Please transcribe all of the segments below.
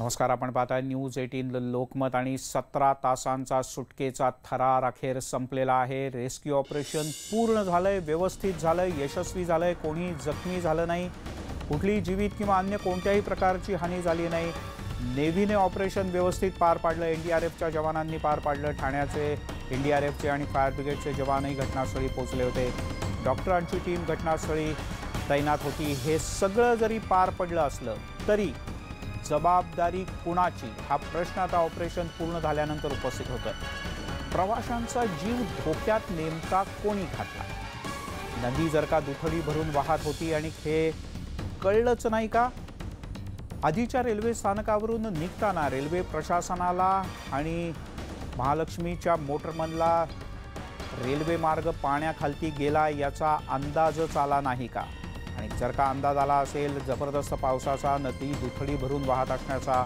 नमस्कार आपण पाहताय न्यूज एटीन लोकमत आणि सतरा तासांचा सुटकेचा थरार अखेर संपलेला आहे. रेस्क्यू ऑपरेशन पूर्ण झालंय व्यवस्थित झालंय यशस्वी झालंय कोणी जखमी झालं नाही. कुठलीही जीवित किंवा अन्य कोणत्याही प्रकारची हानी झाली नाही. नेव्हीने ऑपरेशन व्यवस्थित पार पाडलं एन डी आर एफच्या जवानांनी पार पाडलं. ठाण्याचे एन डी आर एफचे आणि फायर ब्रिगेडचे जवानही घटनास्थळी पोहोचले होते. डॉक्टरांची टीम घटनास्थळी तैनात होती. हे सगळं जरी पार पडलं असलं तरी जबाबदारी कुणाची? हा प्रश्न आता ऑपरेशन पूर्ण झाल्यानंतर उपस्थित होतोय. प्रवाशांचा जीव धोक्यात नेमका कोणी घातला? नदी जर का दुथडी भरून वाहत होती आणि हे कळलंच नाही का? आधीच्या रेल्वे स्थानकावरून निघताना रेल्वे प्रशासनाला आणि महालक्ष्मीच्या मोटरमनला रेल्वे मार्ग पाण्याखालती गेला याचा अंदाजच आला नाही का? आणि जर का अंदाज आला असेल जबरदस्त पावसाचा नदी दुथडी भरून वाहत असण्याचा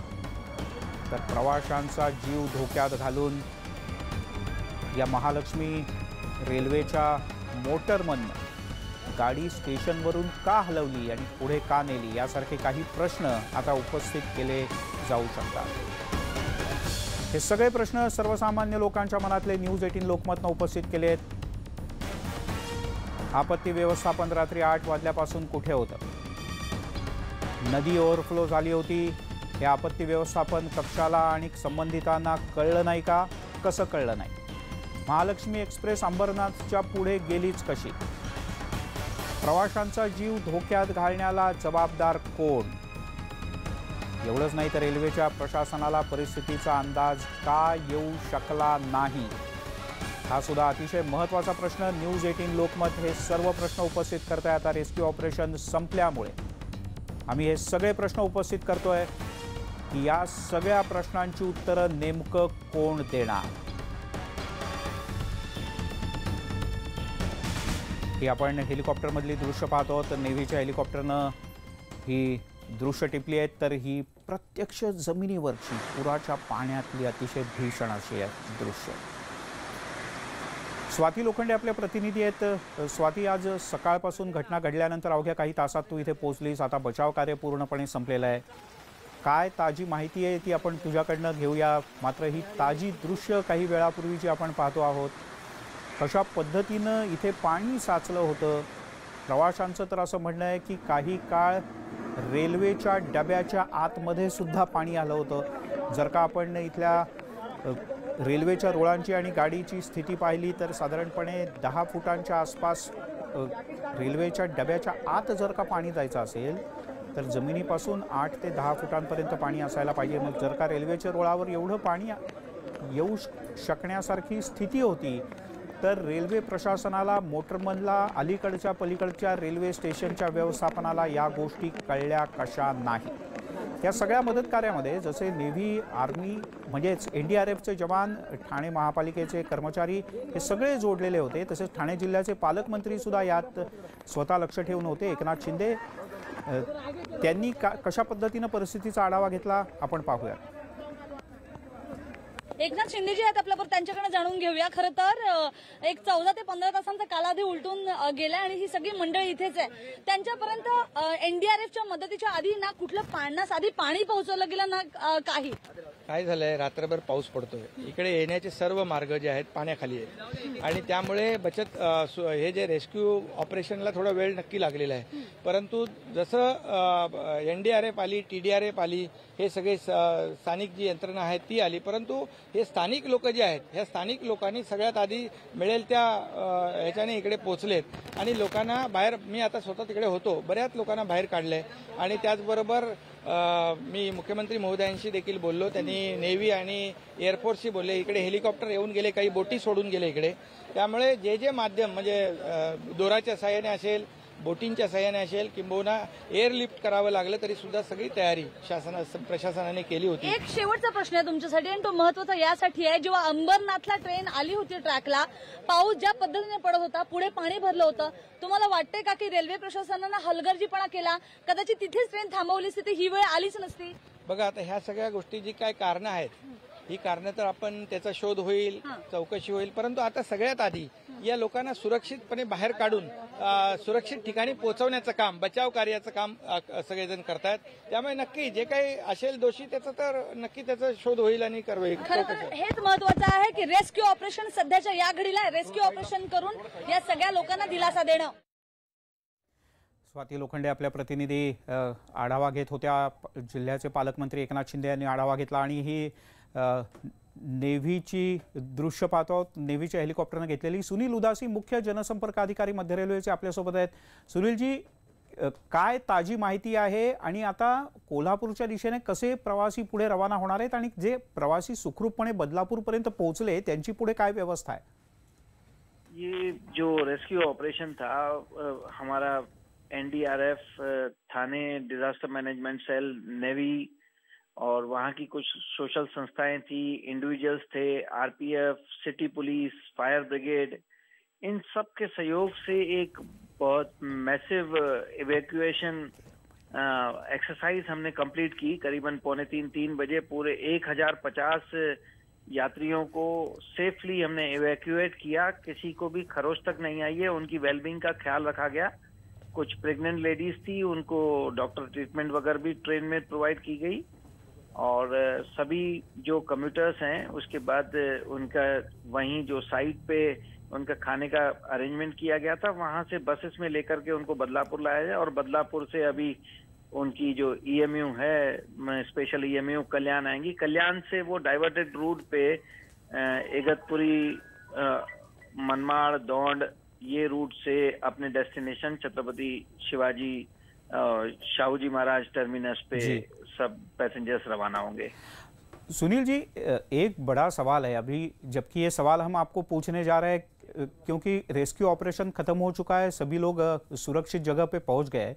तर प्रवाशांचा जीव धोक्यात घालून या महालक्ष्मी रेल्वेच्या मोटरमननं गाडी स्टेशनवरून का हलवली आणि पुढे का नेली यासारखे काही प्रश्न आता उपस्थित केले जाऊ शकतात. हे सगळे प्रश्न सर्वसामान्य लोकांच्या मनातले न्यूज एटीन लोकमतनं उपस्थित केले आहेत आपत्ती व्यवस्थापन रात्री आठ वाजल्यापासून कुठे होतं? नदी ओव्हरफ्लो झाली होती. हे आपत्ती व्यवस्थापन कक्षाला आणि संबंधितांना कळलं नाही का? कसं कळलं नाही? महालक्ष्मी एक्सप्रेस अंबरनाथच्या पुढे गेलीच कशी? प्रवाशांचा जीव धोक्यात घालण्याला जबाबदार कोण? एवढंच नाही तर रेल्वेच्या प्रशासनाला परिस्थितीचा अंदाज का येऊ शकला नाही? हा सुद्धा अतिशय महत्त्वाचा प्रश्न. न्यूज एटीन लोकमत हे सर्व प्रश्न उपस्थित करत आहे आता रेस्क्यू ऑपरेशन संपल्यामुळे आम्ही हे सगळे प्रश्न उपस्थित करतोय. की या सगळ्या प्रश्नांची उत्तरं नेमकं कोण देणार? ही आपण हेलिकॉप्टरमधली दृश्य पाहतो तर नेव्हीच्या हेलिकॉप्टरनं ही दृश्य टिपली आहेत तर ही प्रत्यक्ष जमिनीवरची पुराच्या पाण्यातली अतिशय भीषण अशी आहे दृश्य. स्वाती लोखंडे आपल्या प्रतिनिधी आहेत. स्वाती आज सकाळपासून घटना घडल्यानंतर अवघ्या काही तासात तू इथे पोहोचलीस. आता बचाव कार्य पूर्णपणे संपलेलं आहे. काय ताजी माहिती आहे ती आपण तुझ्याकडनं घेऊया. मात्र ही ताजी दृश्य काही वेळापूर्वीची आपण पाहतो आहोत कशा पद्धतीनं इथे पाणी साचलं होतं? प्रवाशांचं तर असं म्हणणं आहे की काही काळ रेल्वेच्या डब्याच्या आतमध्ये सुद्धा पाणी आलं होतं. जर का आपण इथल्या रेल्वेच्या रुळांची आणि गाडीची स्थिती पाहिली तर साधारणपणे दहा फुटांच्या आसपास रेल्वेच्या डब्याच्या आत जर का पाणी जायचं असेल तर जमिनीपासून आठ ते दहा फुटांपर्यंत पाणी असायला पाहिजे. मग जर का रेल्वेच्या रुळावर एवढं पाणी येऊ शकण्यासारखी स्थिती होती तर रेल्वे प्रशासनाला मोटरमनला अलीकडच्या पलीकडच्या रेल्वे स्टेशनच्या व्यवस्थापनाला या गोष्टी कळल्या कशा नाही. या सगळ्या मदत कार्यामध्ये जसे नेव्ही आर्मी म्हणजेच एन डी आर एफचे जवान ठाणे महापालिकेचे कर्मचारी हे सगळे जोडलेले होते. तसेच ठाणे जिल्ह्याचे पालकमंत्रीसुद्धा यात स्वतः लक्ष ठेवून होते. एकनाथ शिंदे त्यांनी का कशा पद्धतीनं परिस्थितीचा आढावा घेतला? आपण पाहूयात. एकनाथ शिंदे जे आहेत आपल्याबरोबर त्यांच्याकडे जाणून घेऊया. खरं तर एक चौदा ते पंधरा तासांचा कालावधी उलटून गेला आणि ही सगळी मंडळी इथेच आहे. त्यांच्यापर्यंत एनडीआरएफच्या मदतीच्या आधी ना कुठलं पाण्यास आधी पाणी पोहोचवलं गेलं ना काही? काय झालंय रात्रभर पाऊस पडतोय. इकडे येण्याचे सर्व मार्ग जे आहेत पाण्याखाली आहेत. आणि त्यामुळे बचत हे जे रेस्क्यू ऑपरेशनला थोडा वेळ नक्की लागलेला आहे. परंतु जसं एनडीआरएफ आली टीडीआरएफ आली हे सगळे स्थानिक जी यंत्रणा आहे ती आली. परंतु हे स्थानिक लोक जे आहेत ह्या स्थानिक लोकांनी सगळ्यात आधी मिळेल त्या ह्याच्याने इकडे पोचलेत. आणि लोकांना बाहेर मी आता स्वतः तिकडे होतो बऱ्याच लोकांना बाहेर काढलंय. आणि त्याचबरोबर मी मुख्यमंत्री महोदयांशी देखील बोललो त्यांनी नेव्ही आणि एअरफोर्सशी बोलले इकडे हेलिकॉप्टर येऊन गेले काही बोटी सोडून गेले इकडे. त्यामुळे जे जे माध्यम म्हणजे दोराच्या सहाय्याने असेल बोटींच्या सहाय्याने असेल किंबहुना एअरलिफ्ट करावं लागलं तरी सुद्धा सगळी तयारी शासना प्रशासनाने केली होती. एक शेवटचा प्रश्न आहे तुमच्यासाठी आणि तो महत्त्वाचा यासाठी आहे. जेव्हा अंबरनाथला ट्रेन आली होती ट्रॅकला पाऊस ज्या पद्धतीने पडत होता पुढे पाणी भरलं होतं तुम्हाला वाटतंय का की रेल्वे प्रशासनानं हलगर्जीपणा केला? कदाचित तिथेच ट्रेन थांबवली असती ही वेळ आलीच नसती. बघा आता ह्या सगळ्या गोष्टी जी काय कारणं आहेत ही कारणं तर आपण त्याचा शोध होईल चौकशी होईल परंतु आता सगळ्यात आधी या लोकांना सुरक्षितपणे बाहेर काढून सुरक्षित ठिकाणी पोहोचवण्याचं काम बचाव कार्याचं काम सगळेजण करतायत. त्यामुळे नक्की जे काही असेल दोषी त्याचं तर नक्की त्याचा शोध होईल आणि कारवाई हेच महत्वाचं आहे की रेस्क्यू ऑपरेशन सध्याच्या या घडीला रेस्क्यू ऑपरेशन करून या सगळ्या लोकांना दिलासा देणं. स्वाती लोखंडे आपल्या प्रतिनिधी आढावा घेत होत्या. जिल्ह्याचे पालकमंत्री एकनाथ शिंदे यांनी आढावा घेतला आणि ही नेव्हीची दृश्य पाहतो आहोत. नेव्हीच्या हेलिकॉप्टरनं घेतलेली. सुनील उदासी मुख्य जनसंपर्क अधिकारी मध्य रेल्वेचे आपल्यासोबत आहेत. सुनीलजी काय ताजी माहिती आहे आणि आता कोल्हापूरच्या दिशेने कसे प्रवासी पुढे रवाना होणार आहेत आणि जे प्रवासी सुखरूपपणे बदलापूरपर्यंत पोहोचले त्यांची पुढे काय व्यवस्था आहे? ये जो रेस्क्यू ऑपरेशन था हमारा NDRF Thane disaster management cell navy और वहाँ की कुछ सोशल संस्थाएँ थी इंडिविजुअल्स थे RPF city police fire brigade in सब के सहयोग से एक बहुत मैसिव इवैक्यूएशन एक्सरसाइज हमने कंप्लीट की करीबन पौने तीन तीन बजे पूरे एक हज़ार पचास यात्रियों को सेफली हमने इवैक्यूएट किया। किसी को भी खरोच तक नहीं आई है। उनकी वेलबींग का ख्याल रखा गया। कुछ प्रेग्नेंट लेडीज़ थी, उनको डॉक्टर ट्रीटमेंट वगैरह भी ट्रेन में प्रोवाइड की गई। और सभी जो कम्यूटर्स हैं, उसके बाद उनका, वहीं जो साइट पे उनका खाने का अरेंजमेंट किया गया था, वहाँ से बसेस में लेकर के उनको बदलापुर लाया जाए और बदलापुर से अभी उनकी जो ईएमयू है स्पेशल ईएमयू कल्याण आएँगी। कल्याण से वो डाइवर्टेड रूट पे इगतपुरी मनमाड़, दौंड, ये रूट से अपने डेस्टिनेशन छत्रपति शिवाजी शाहू जी महाराज टर्मिनस पे सब पैसेंजर्स रवाना होंगे। सुनील जी एक बड़ा सवाल है अभी जबकि ये सवाल हम आपको पूछने जा रहे हैं क्योंकि रेस्क्यू ऑपरेशन खत्म हो चुका है सभी लोग सुरक्षित जगह पे पहुँच गए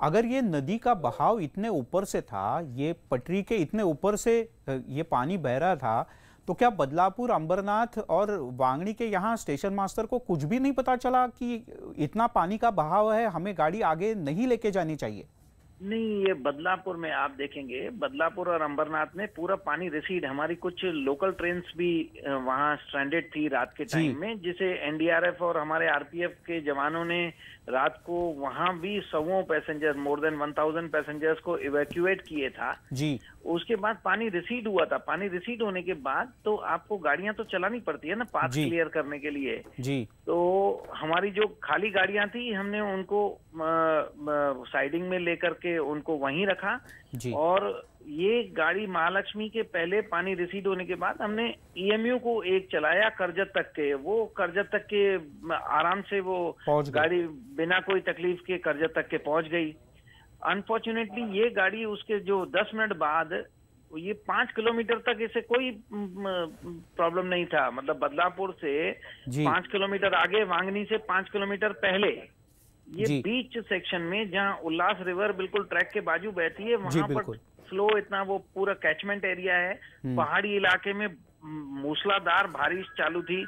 अगर ये नदी का बहाव इतने ऊपर से था ये पटरी के इतने ऊपर से ये पानी बह रहा था तो क्या बदलापुर अंबरनाथ और वांगणी के यहाँ स्टेशन मास्टर को कुछ भी नहीं पता चला कि इतना पानी का बहाव है हमें गाड़ी आगे नहीं लेके जानी चाहिए? नहीं ये बदलापुर में आप देखेंगे बदलापुर और अंबरनाथ में पूरा पानी रिसीड हमारी कुछ लोकल ट्रेन भी वहाँ स्ट्रैंडेड थी रात के टाइम में जिसे एनडीआरएफ और हमारे आरपीएफ के जवानों ने रात को वहाँ भी सौ passenger more than one thousand passengers को इवेक्यूएट किए था। जी। उसके बाद पानी रिसीड हुआ था। पानी रिसीड होने के बाद तो आपको गाड़ियाँ तो चलानी पड़ती है ना पाथ क्लियर करने के लिए। जी। तो हमारी जो खाली गाड़ियाँ थी हमने उनको साइडिंग में लेकर के उनको वहीं रखा। जी। और ये गाड़ी महालक्ष्मी के पहले पानी रिसीड होने के बाद हमने ईएमयू को एक चलाया करजत तक के। वो करजत तक के आराम से वो गाड़ी बिना कोई तकलीफ़ के करजत तक के पहुँच गई। अनफॉर्चुनेटली ये गाड़ी उसके जो 10 मिनट बाद ये पाँच किलोमीटर तक इसे कोई प्रॉब्लम नहीं था। मतलब बदलापुर से पाँच किलोमीटर आगे वांगनी से पाँच किलोमीटर पहले। ये बीच सेक्शन में जहाँ उल्लास रिवर बिल्कुल ट्रैक के बाजू बहती है वहाँ पर फ्लो इतना वो पूरा कैचमेंट एरिया है। पहाड़ी इलाके में मूसलाधार बारिश चालू थी।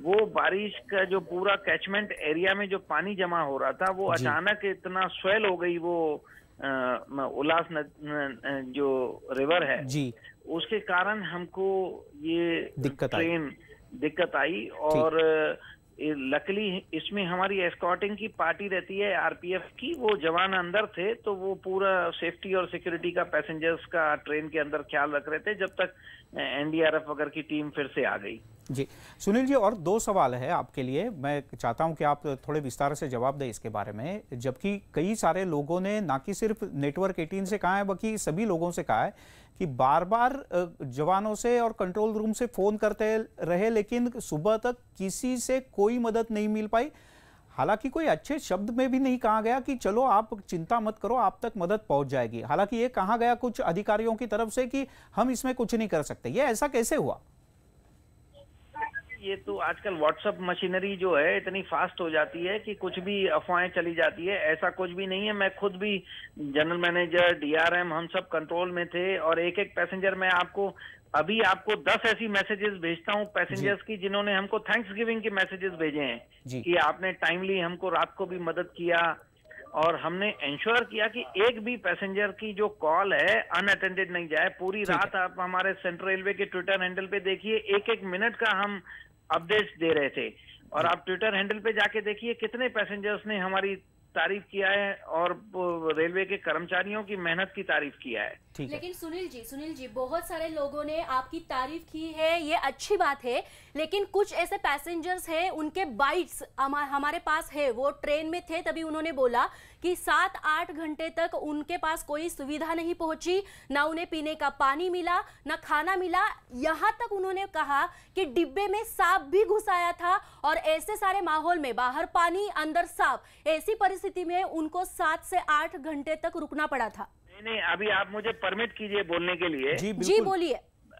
वो बारिश का जो पूरा कैचमेंट एरिया में जो पानी जमा हो रहा था वो अचानक इतना स्वेल हो गई वो उल्लास जो रिवर है। जी। उसके कारण हमको ये दिक्कत। ट्रेन दिक्कत आई और लकली इसमें हमारी एस्कॉटिंग की पार्टी रहती है आरपीएफ की, वो जवान अंदर थे तो वो पूरा सेफ्टी और सिक्योरिटी का पैसेंजर्स का ट्रेन के अंदर ख्याल रख रहे थे, जब तक एनडीआरएफ वगैरह की टीम फिर से आ गई। जी। सुनील जी, और दो सवाल है आपके लिए। मैं चाहता हूँ कि आप थोड़े विस्तार से जवाब दें इसके बारे में। जबकि कई सारे लोगों ने, ना कि सिर्फ़ नेटवर्क 18 से कहा है, बल्कि सभी लोगों से कहा है कि बार बार जवानों से और कंट्रोल रूम से फ़ोन करते रहे, लेकिन सुबह तक किसी से कोई मदद नहीं मिल पाई। हालाँकि कोई अच्छे शब्द में भी नहीं कहा गया कि चलो आप चिंता मत करो, आप तक मदद पहुँच जाएगी। हालाँकि ये कहा गया कुछ अधिकारियों की तरफ़ से कि हम इसमें कुछ नहीं कर सकते। ये ऐसा कैसे हुआ? ये तो आजकल व्हाट्सअप मशीनरी जो है इतनी फास्ट हो जाती है कि कुछ भी अफवाहें चली जाती है। ऐसा कुछ भी नहीं है। मैं खुद भी जनरल मैनेजर डीआरएम हम सब कंट्रोल में थे और एक एक पैसेंजर मैं आपको अभी आपको दस ऐसी मैसेजेस भेजता हूँ पैसेंजर्स की जिन्होंने हमको थैंक्स गिविंग के मैसेजेस भेजे हैं कि आपने टाइमली हमको रात को भी मदद किया और हमने इंश्योर किया कि एक भी पैसेंजर की जो कॉल है अनअटेंडेड नहीं जाए। पूरी रात आप हमारे सेंट्रल रेलवे के ट्विटर हैंडल पे देखिए एक एक मिनट का हम अपडेट्स दे रहे थे। और आप ट्विटर हैंडल पे जाके देखिए कितने पैसेंजर्स ने हमारी तारीफ़ किया है और रेलवे के कर्मचारियों की मेहनत की तारीफ़ किया है। ठीक है। लेकिन सुनील जी सुनील जी बहुत सारे लोगों ने आपकी तारीफ़ की है ये अच्छी बात है लेकिन कुछ ऐसे पैसेंजर्स हैं उनके बाइट्स हमारे पास है वो ट्रेन में थे तभी उन्होंने बोला कि सात आठ घंटे तक उनके पास कोई सुविधा नहीं पहुँची ना उन्हें पीने का पानी मिला ना खाना मिला। यहाँ तक उन्होंने कहा कि डिब्बे में सांप भी घुस आया था और ऐसे सारे माहौल में बाहर पानी अंदर सांप ऐसी परिस्थिति में उनको सात से आठ घंटे तक रुकना पड़ा था। नहीं नहीं अभी आप मुझे परमिट कीजिए बोलने के लिए। जी जी बोलिए।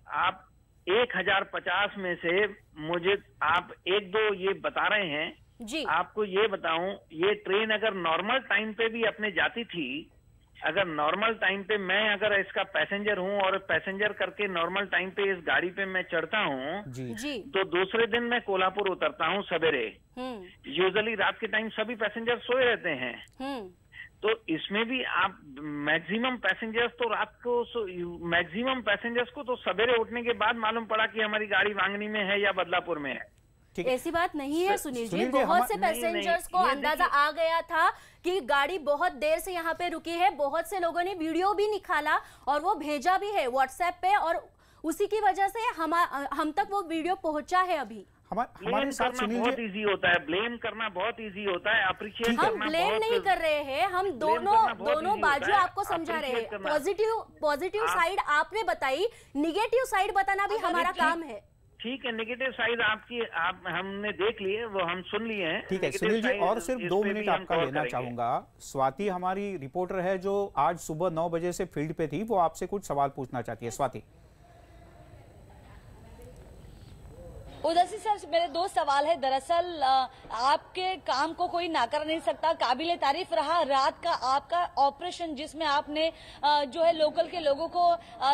आप एक हज़ार पचास में से मुझे आप एक दो ये बता रहे हैं जी। आपको ये बताऊँ ये ट्रेन अगर नॉर्मल टाइम पे भी अपने जाती थी अगर नॉर्मल टाइम पे मैं अगर इसका पैसेंजर हूँ और पैसेंजर करके नॉर्मल टाइम पे इस गाड़ी पे मैं चढ़ता हूँ जी। जी। तो दूसरे दिन मैं कोल्हापुर उतरता हूँ सवेरे। यूजली रात के टाइम सभी पैसेंजर सोए रहते हैं। हम्म। तो इसमें भी आप मैक्सिमम पैसेंजर्स तो रात को मैक्सिमम पैसेंजर्स को तो सवेरे उठने के बाद मालूम पड़ा कि हमारी गाड़ी वांगनी में है या बदलापुर में है। ऐसी बात नहीं है सुनील जी बहुत से पैसेंजर्स को अंदाज़ा आ गया था कि गाड़ी बहुत देर से यहाँ पे रुकी है बहुत से लोगों ने वीडियो भी निकाला और वो भेजा भी है व्हाट्सएप पे और उसी की वजह से हम हम तक वो वीडियो पहुँचा है अभी। हमारे साथ सुनील बहुत इजी होता है ब्लेम करना बहुत इजी होता है अप्रिशिएट हम ब्लेम नहीं कर रहे हैं हम दोनों दोनों बाजू आपको समझा रहे हैं। पॉजिटिव पॉजिटिव साइड आपने बताई निगेटिव साइड बताना भी हमारा काम है। ठीक है नेगेटिव साइड आपकी आप हमने देख लिए वो हम सुन लिए हैं। ठीक है सुनील जी और सिर्फ़ दो मिनट आपका लेना चाहूँगा। स्वाति हमारी रिपोर्टर है जो आज सुबह नौ बजे से फ़ील्ड पे थी वो आपसे कुछ सवाल पूछना चाहती है। स्वाति। उदयसी सर, मेरे दो सवाल है, दरअसल आपके काम को कोई नाकर नहीं सकता, काबिल तारीफ़ रहा, रात का आपका ऑपरेशन जिसमें आपने जो है लोकल के लोगों को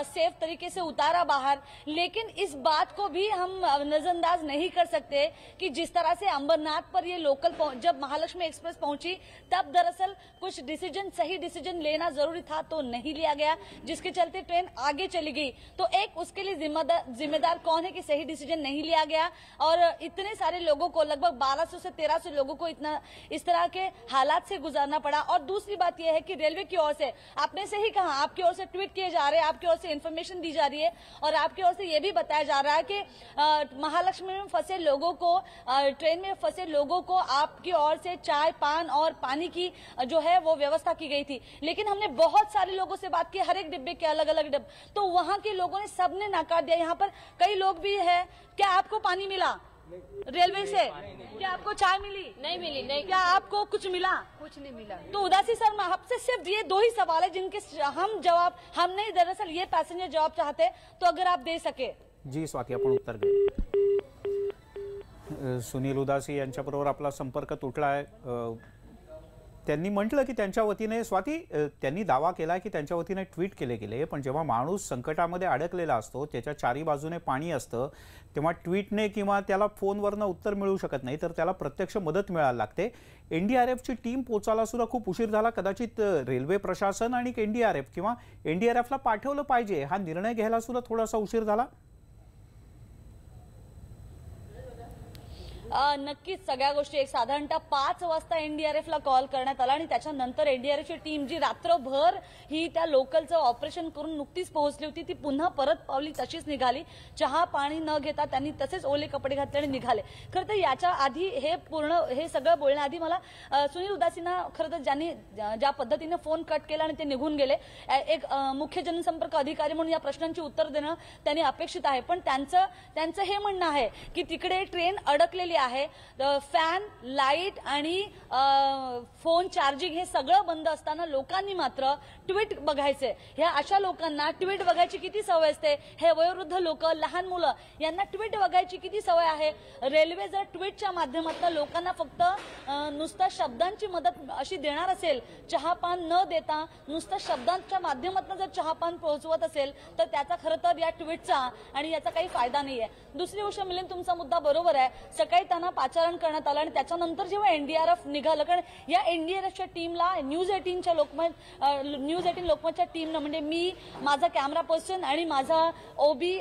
सेफ़ तरीके से उतारा बाहर, लेकिन इस बात को भी हम नजरअंदाज नहीं कर सकते कि जिस तरह से अंबरनाथ पर ये लोकल जब महालक्ष्मी एक्सप्रेस पहुँची, तब दरअसल कुछ डिसीज़न, सही डिसीज़न लेना ज़रूरी था तो नहीं लिया गया, जिसके चलते ट्रेन आगे चली गई। तो एक उसके लिए जिम्मेदार कौन है कि सही डिसीज़न नहीं लिया गया? और इतने सारे लोगों को, लगभग 1200 से 1300 लोगों को इतना, इस तरह के हालात से गुजरना पड़ा। और दूसरी बात यह है कि रेलवे की ओर से आपने से ही कहा, आपकी ओर से ट्वीट किए जा रहे हैं, आपकी ओर से इन्फॉर्मेशन दी जा रही है, और आपकी ओर से यह भी बताया जा रहा है कि महालक्ष्मी में फंसे लोगों को ट्रेन में फंसे लोगों को आपकी ओर से चाय, पान और पानी की जो है वो व्यवस्था की गई थी। लेकिन हमने बहुत सारे लोगों से बात की, हर एक डिब्बे के अलग अलग डिब्बे। तो वहाँ के लोगों ने सबने नकार दिया। यहाँ पर कई लोग भी है। क्या आपको पानी मिला रेलवे से? क्या आपको चाय मिली? नहीं मिली नहीं क्या आपको कुछ मिला? कुछ नहीं मिला। तो उदासी सर आपसे सिर्फ़ ये दो ही सवाल है जिनके हम जवाब हम नहीं दरअसल ये पैसेंजर जवाब चाहते तो अगर आप दे सके। जी स्वाति आपण उत्तर दे। सुनील उदासी यांच्याबरोबर आपला संपर्क तुटला आहे. त्यांनी म्हटलं की त्यांच्या वतीने स्वाती त्यांनी दावा केला की त्यांच्या वतीने ट्विट केले गेले. पण जेव्हा माणूस संकटामध्ये अडकलेला असतो त्याच्या चारी बाजूने पाणी असतं तेव्हा ट्विटने किंवा त्याला फोनवरनं उत्तर मिळू शकत नाही तर त्याला प्रत्यक्ष मदत मिळायला लागते. एन डी आर एफची टीम पोचायला सुद्धा खूप उशीर झाला. कदाचित रेल्वे प्रशासन आणि एन डी आर एफ किंवा एन डी आर एफला पाठवलं पाहिजे. हा निर्णय घ्यायला सुद्धा थोडासा उशीर झाला. नक्कीच सगळ्या गोष्टी. एक साधारणतः पाच वाजता एनडीआरएफला कॉल करण्यात आला आणि त्याच्यानंतर एनडीआरएफची टीम जी रात्रभर ही त्या लोकलचं ऑपरेशन करून नुकतीच पोहोचली होती ती पुन्हा परत पावली तशीच निघाली. चहा पाणी न घेता त्यांनी तसेच ओले कपडे घातले आणि निघाले. खरं तर याच्या आधी हे पूर्ण हे सगळं बोलण्याआधी मला सुनील उदासींना खरं तर ज्यांनी ज्या पद्धतीनं फोन कट केला आणि ते निघून गेले एक मुख्य जनसंपर्क अधिकारी म्हणून या प्रश्नांची उत्तर देणं त्यांनी अपेक्षित आहे. पण त्यांचं त्यांचं हे म्हणणं आहे की तिकडे ट्रेन अडकलेली आहे. फॅन लाइट आणि फोन चार्जिंग हे सगळं बंद असताना लोकांनी मात्र ट्विट बघायचे. ह्या अशा लोकांना ट्विट बघायची किती सवय असते? हे वयोवृद्ध लोक लहान मुलं यांना ट्विट बघायची किती सवय आहे? रेल्वे जर ट्विटच्या माध्यमातून लोकांना फक्त नुसत्या शब्दांची मदत अशी देणार असेल चहापान न देता नुसतं शब्दांच्या माध्यमातून जर चहापान पोहोचवत असेल तर त्याचा खरं तर या ट्विटचा आणि याचा काही फायदा नाहीये. दुसरी गोष्ट मिलिंद तुमचा मुद्दा बरोबर आहे. सकाळी त्यांना पाचारण करण्यात आलं आणि त्याच्यानंतर जेव्हा एनडीआरएफ निघालं कारण या एनडीआरएफच्या टीमला न्यूज एटीनच्या लोकमत न्यूज एटीन लोकमतच्या टीमनं म्हणजे मी माझा कॅमेरा पर्सन आणि माझा ओबी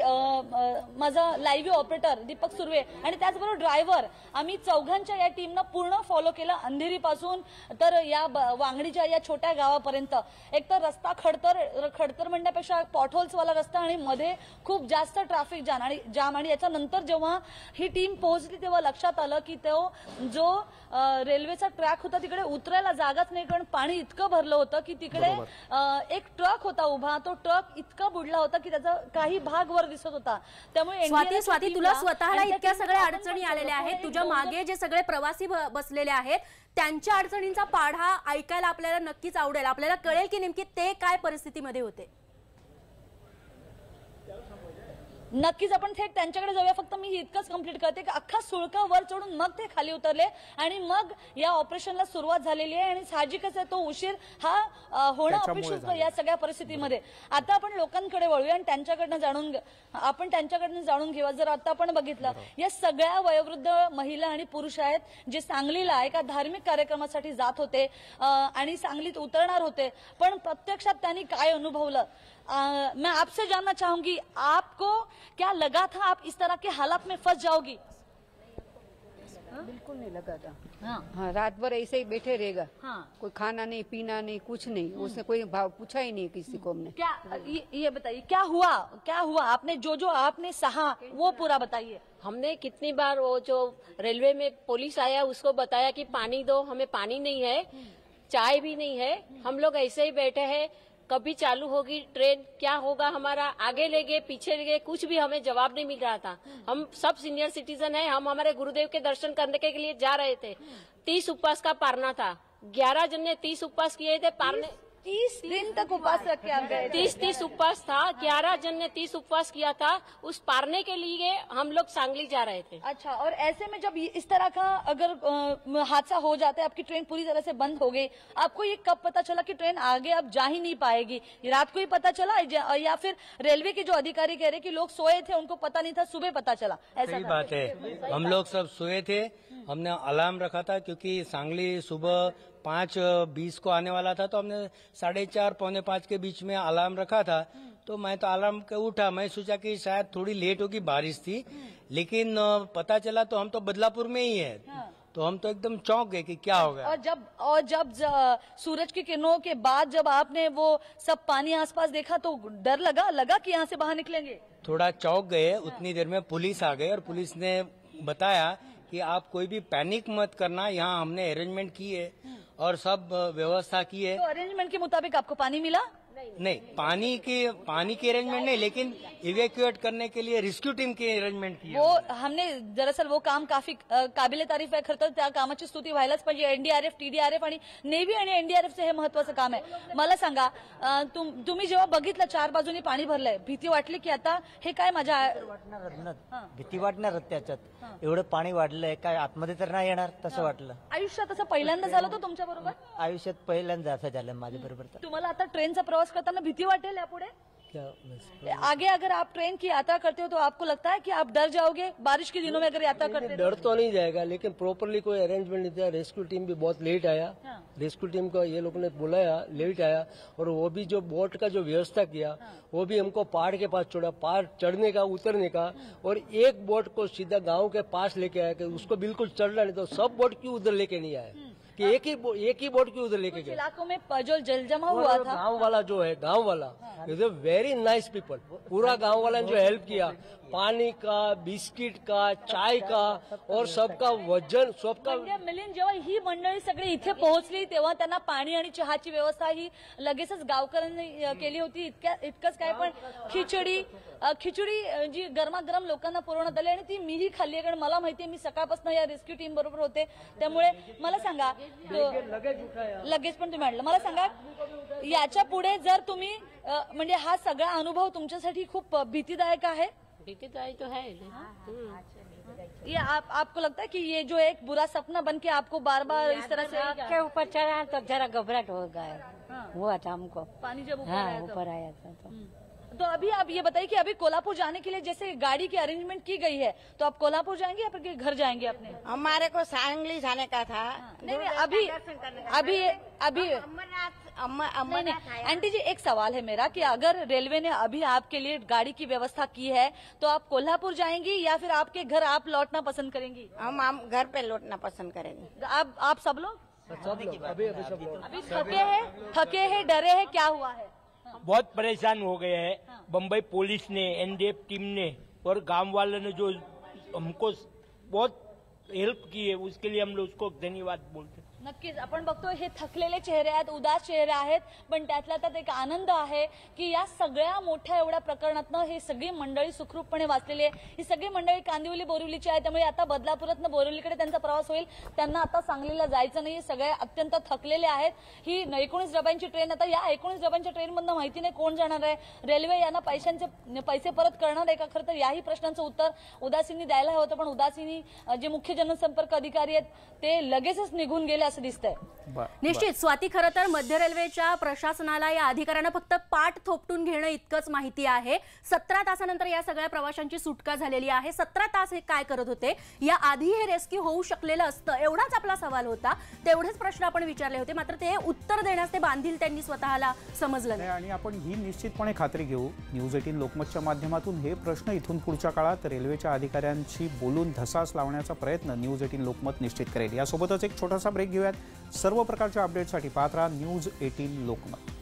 माझा लाईव्ह ऑपरेटर दीपक सुर्वे आणि त्याचबरोबर ड्रायव्हर आम्ही चौघांच्या या टीमनं पूर्ण फॉलो केलं अंधेरीपासून तर या ब- वांगडीच्या या छोट्या गावापर्यंत. एक तर रस्ता खडतर खडतर म्हणण्यापेक्षा पॉटहोल्सवाला रस्ता आणि मध्ये खूप जास्त ट्रॅफिक जाम आणि जाम आणि याच्यानंतर जेव्हा ही टीम पोहोचली तेव्हा लक्षात आलं की तो जो रेल्वेचा ट्रॅक होता तिकडे उतरायला जागाच नाही कारण पाणी इतकं भरलं होतं की तिकडे एक ट्रक होता उभा तो ट्रक इतका बुडला होता की त्याचा काही भाग वर दिसत होता. त्यामुळे स्वाती स्वाती तुला स्वतःला इतक्या सगळ्या अडचणी आलेल्या आहेत. तुझ्या मागे जे सगळे प्रवासी बसलेले आहेत त्यांच्या अडचणींचा पाढा ऐकायला आपल्याला नक्कीच आवडेल. आपल्याला कळेल की नेमकी ते काय परिस्थितीमध्ये होते. नक्कीच आपण थेट त्यांच्याकडे जाऊया. फक्त मी इतकंच कंप्लीट करते की अख्खा सुळका वर चढून मग ते खाली उतरले आणि मग या ऑपरेशनला सुरुवात झालेली आहे आणि साहजिकच आहे तो उशीर हा होणं अपेक्षित. या सगळ्या परिस्थितीमध्ये. आता आपण लोकांकडे वळूया आणि त्यांच्याकडनं जाणून आपण त्यांच्याकडनं जाणून घेऊया. जर आता आपण बघितलं या सगळ्या वयोवृद्ध महिला आणि पुरुष आहेत जे सांगलीला एका धार्मिक कार्यक्रमासाठी जात होते आणि सांगलीत उतरणार होते पण प्रत्यक्षात त्यांनी काय अनुभवलं? अ, मैं आपसे जानना चाहूँगी आपको क्या लगा था आप इस तरह के हालात में फंस जाओगी? बिल्कुल नहीं लगा था। हाँ। हाँ रात भर ऐसे ही बैठे रहेगा। हाँ। कोई खाना नहीं पीना नहीं कुछ नहीं उसने कोई भाव पूछा ही नहीं किसी को हमने। क्या ये, ये बताइए क्या हुआ? क्या हुआ? आपने जो जो आपने सहा वो पूरा बताइए। हमने कितनी बार वो जो रेलवे में पुलिस आया उसको बताया कि पानी दो हमें पानी नहीं है चाय भी नहीं है। हम लोग ऐसे ही बैठे हैं कभी चालू होगी ट्रेन, क्या होगा हमारा, आगे ले गए, पीछे ले गए, कुछ भी हमें जवाब नहीं मिल रहा था। हम सब सीनियर सिटीजन है, हम हमारे गुरुदेव के दर्शन करने के लिए जा रहे थे। तीस उपवास का पारना था। ग्यारह जन ने तीस उपवास किए थे, पारने तीस दिन तक उपवास रख के आप गए तीस तीस उपवास था ग्यारह जन ने तीस उपवास किया था उस पारने के लिए हम लोग सांगली जा रहे थे। अच्छा और ऐसे में जब इस तरह का अगर हादसा हो जाता है आपकी ट्रेन पूरी तरह से बंद हो गई आपको ये कब पता चला कि ट्रेन आगे अब जा ही नहीं पाएगी? रात को ही पता चला या फिर रेलवे के जो अधिकारी कह रहे कि लोग सोए थे उनको पता नहीं था सुबह पता चला? ऐसा। बात है। हम लोग सब सोए थे हमने अलार्म रखा था क्योंकि सांगली सुबह पाँच बीस को आने वाला था तो हमने साढ़े चार पौने पाँच के बीच में अलार्म रखा था। तो मैं तो अलार्म के उठा मैं सोचा कि शायद थोड़ी लेट होगी बारिश थी। लेकिन पता चला तो हम तो बदलापुर में ही है। तो हम तो एकदम चौंक गए कि क्या हो गया। और जब और जब ज- सूरज की किरणों के बाद जब आपने वो सब पानी आसपास देखा तो डर लगा लगा कि यहाँ से बाहर निकलेंगे? थोड़ा चौक गए उतनी देर में पुलिस आ गई और पुलिस ने बताया कि आप कोई भी पैनिक मत करना यहाँ हमने अरेंजमेंट की है। और सब व्यवस्था की है। तो अरेंजमेंट के मुताबिक आपको पानी मिला? नहीं। पानी की पानी की अरेंजमेंट नहीं लेकिन इवेक्यूएट करने के लिए रेस्क्यू टीम की अरेंजमेंट की वो हमने दरअसल वो काम काफी काबिल तारीफ आहे खरं तर त्या कामाची स्तुती व्हायलाच पाहिजे एनडीआरएफ टीडीआरएफ आणि नेव्ही आणि एनडीआरएफचं हे महत्वाचं काम आहे. मला सांगा तुम्ही जेव्हा बघितलं चार बाजूनी पाणी भरलंय भीती वाटली की आता हे काय माझ्या भीती वाटणारच त्याच्यात. एवढं पाणी वाढलंय काय आतमध्ये तर नाही येणार तसं वाटलं. आयुष्यात असं पहिल्यांदा झालं होतं तुमच्या बरोबर आयुष्यात पहिल्यांदा असं झालं माझ्या बरोबर तर. तुम्हाला आता ट्रेनचा प्रवास करताना भीती वाटेल यापुढे क्या आगे अगर आप ट्रेन की यात्रा करते हो तो आपको लगता है कि आप डर जाओगे? बारिश के दिनों में अगर यात्रा करते हो डर तो नहीं जाएगा लेकिन प्रॉपरली कोई अरेंजमेंट नहीं था। रेस्क्यू टीम भी बहुत लेट आया। हाँ। रेस्क्यू टीम को ये लोगों ने बुलाया लेट आया और वो भी जो बोट का जो व्यवस्था किया वो भी हमको पहाड़ के पास छोड़ा पहाड़ चढ़ने का उतरने का और एक बोट को सीधा गाँव के पास लेके आया कि उसको बिल्कुल चढ़ना नहीं तो सब बोट क्यों उधर लेके नहीं आए? कि एक ही एक ही बोट क्यों उधर लेके गए? इलाकों में जो जल जमा हुआ था। गाँव वाला जो है गाँव वाला is a very nice people पूरा गाँव वाला ने जो हेल्प किया पानी का बिस्किट का चाय का और सबका वज़न सबका मिलिंद जेव्हा ही मंडळी सगळी इथे पोहोचली तेव्हा त्यांना पाणी आणि चहाची व्यवस्था ही लगेचच गावकऱ्यांनी केली होती. इतक्या इतकंच काय पण खिचडी खिचडी जी गरमागरम लोकांना पुरवण्यात आली आणि ती मीही खाल्ली आहे. कारण मला माहितीये मी सकाळपासून या रेस्क्यू टीम बरोबर होते. त्यामुळे मला सांगा लगेच पण तुम्ही आणलं. मला सांगा याच्यापुढे जर तुम्ही म्हणजे हा सगळा अनुभव तुमच्यासाठी खूप भीतीदायक आहे? भीतिदायी तो है? हम्म। ये आप आपको लगता है कि ये जो एक बुरा सपना बन के आपको बार बार इस तरह से के ऊपर चढ़ा तो जरा घबराहट हो गया। हुआ था हमको। पानी जब ऊपर आया तो ऊपर आया था तो। तो अभी आप ये बताइए कि अभी कोल्हापुर जाने के लिए जैसे गाड़ी की अरेंजमेंट की गई है तो आप कोल्हापुर जाएँगे या फिर घर जाएँगे अपने? हमारे को सांगली जाने का था। नहीं नहीं अभी अभी अभी अमरनाथ अमर नहीं आंटी जी एक सवाल है मेरा कि अगर रेलवे ने अभी आपके लिए गाड़ी की व्यवस्था की है तो आप कोल्हापुर जाएँगी या फिर आपके घर आप लौटना पसंद करेंगी? हम हम घर पे लौटना पसंद करेंगे। आप आप सब लोग? सब लोग। अभी अभी सब लोग। अभी थके हैं थके हैं डरे हैं क्या हुआ है? बहुत परेशान हो गए हैं। बम्बई पुलिस ने एनडीएफ टीम ने और गाँव वालों ने जो हमको बहुत हेल्प की है उसके लिए हम लोग उसको धन्यवाद बोलते हैं। नक्कीच आपण बघतोय हे थकलेले चेहरे आहेत उदास चेहरे आहेत पण त्यातल्या त्यात एक आनंद आहे की या सगळ्या मोठ्या एवढ्या प्रकरणातनं ही सगळी मंडळी सुखरूपपणे वाचलेली आहे. ही सगळी मंडळी कांदिवली बोरिवलीची आहे त्यामुळे आता बदलापुरातनं बोरिवलीकडे त्यांचा प्रवास होईल. त्यांना आता सांगलीला जायचं नाही सगळे अत्यंत थकलेले आहेत. ही एकोणीस डब्यांची ट्रेन आता या एकोणीस डब्यांच्या ट्रेनमधनं माहिती नाही कोण जाणार आहे. रेल्वे यांना पैशांचे पैसे परत करणार आहे का खरं तर याही प्रश्नांचं उत्तर उदासींनी द्यायला हवं होतं पण उदासीनी जे मुख्य जनसंपर्क अधिकारी आहेत ते लगेचच निघून गेले असं दिसतंय. निश्चित स्वाती खरं तर मध्य रेल्वेच्या प्रशासनाला या अधिकाऱ्यांना फक्त पाठ थोपटून घेणं इतकंच माहिती आहे. सतरा तासानंतर या सगळ्या प्रवाशांची सुटका झालेली आहे. सतरा तास हे काय करत होते? या आधी हे रेस्क्यू होऊ शकलेलं असतं एवढाच आपला सवाल होता. तेवढेच प्रश्न आपण विचारले होते मात्र ते उत्तर देण्यास ते बांधील त्यांनी स्वतःला समजलं नाही. आणि आपण ही निश्चितपणे खात्री घेऊ न्यूज एटीन लोकमतच्या माध्यमातून हे प्रश्न इथून पुढच्या काळात रेल्वेच्या अधिकाऱ्यांशी बोलून धसास लावण्याचा प्रयत्न न्यूज एटीन लोकमत निश्चित करेल. यासोबतच एक छोटासा ब्रेक घेऊयात. सर्व प्रकारच्या अपडेटसाठी पाहत राहा न्यूज एटीन लोकमत.